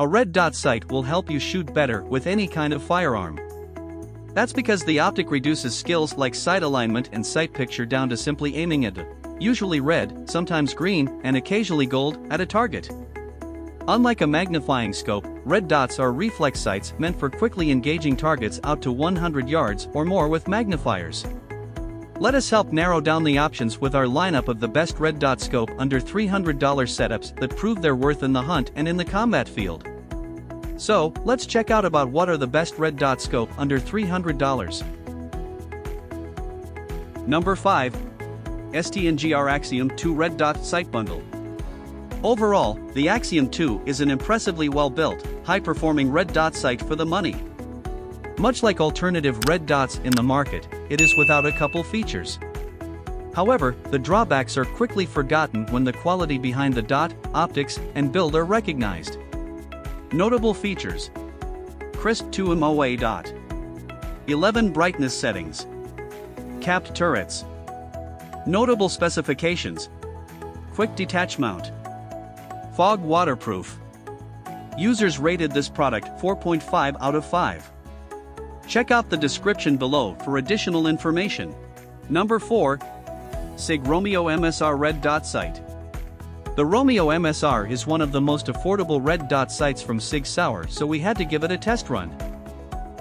A red dot sight will help you shoot better with any kind of firearm. That's because the optic reduces skills like sight alignment and sight picture down to simply aiming at, usually red, sometimes green, and occasionally gold, at a target. Unlike a magnifying scope, red dots are reflex sights meant for quickly engaging targets out to 100 yards or more with magnifiers. Let us help narrow down the options with our lineup of the best red dot scope under $300 setups that prove their worth in the hunt and in the combat field. So, let's check out about what are the best red dot scope under $300. Number 5. STNGR Axiom 2 Red Dot Sight Bundle. Overall, the Axiom 2 is an impressively well-built, high-performing red dot sight for the money. Much like alternative red dots in the market, it is without a couple features. However, the drawbacks are quickly forgotten when the quality behind the dot, optics, and build are recognized. Notable features Crisp 2 MOA dot, 11 brightness settings, capped turrets. Notable specifications Quick detach mount, Fog waterproof. Users rated this product 4.5 out of 5. Check out the description below for additional information. Number 4. SIG Romeo MSR Red Dot Sight. The Romeo MSR is one of the most affordable red dot sights from Sig Sauer so we had to give it a test run.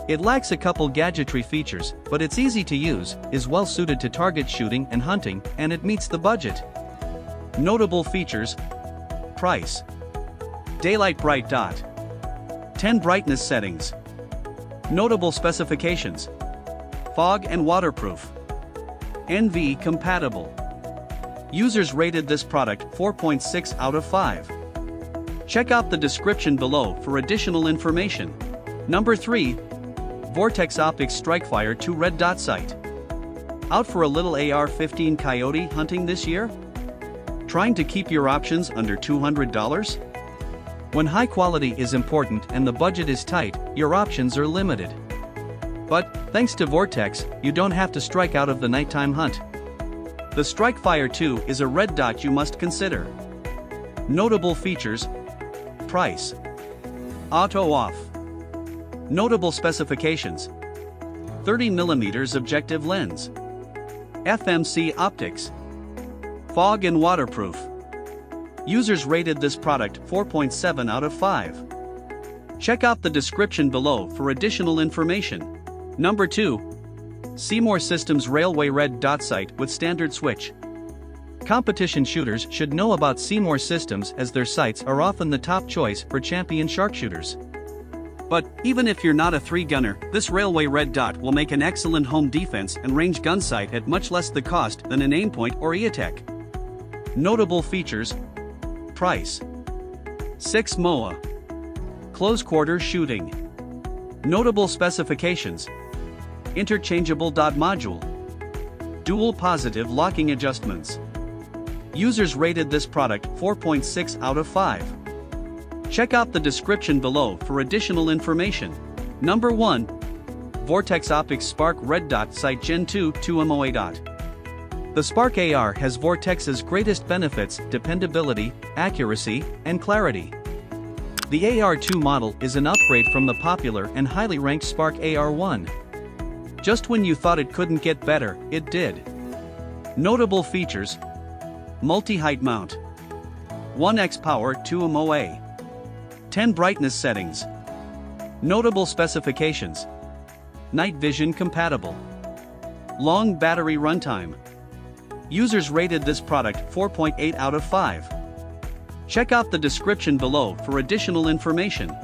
It lacks a couple gadgetry features, but it's easy to use, is well suited to target shooting and hunting, and it meets the budget. Notable features. Price. Daylight Bright Dot. 10 Brightness Settings. Notable Specifications. Fog and Waterproof. NV Compatible Users rated this product 4.6 out of 5. Check out the description below for additional information. Number 3. Vortex Optics Strikefire 2 Red Dot Sight. Out for a little AR-15 coyote hunting this year? Trying to keep your options under $200? When high quality is important and the budget is tight, your options are limited. But, thanks to Vortex, you don't have to strike out of the nighttime hunt. The Strikefire 2 is a red dot you must consider. Notable features Price Auto off. Notable specifications 30mm objective lens, FMC optics, Fog and waterproof. Users rated this product 4.7 out of 5. Check out the description below for additional information. Number 2. C-More Systems Railway Red Dot Sight with Standard Switch. Competition shooters should know about C-More Systems as their sights are often the top choice for champion sharpshooters. But, even if you're not a three-gunner, this Railway Red Dot will make an excellent home defense and range gun sight at much less the cost than an Aimpoint or EOTech. Notable features Price 6 MOA Close quarter shooting Notable specifications Interchangeable dot module Dual positive locking adjustments Users rated this product 4.6 out of 5. Check out the description below for additional information. Number 1. Vortex Optics Spark Red Dot Sight Gen 2 2 MOA dot. The Spark AR has Vortex's greatest benefits, dependability, accuracy, and clarity. The AR2 model is an upgrade from the popular and highly ranked Spark AR1. Just when you thought it couldn't get better, it did. Notable features. Multi-height mount. 1x power 2 MOA 10 brightness settings. Notable specifications. Night vision compatible. Long battery runtime. Users rated this product 4.8 out of 5. Check out the description below for additional information.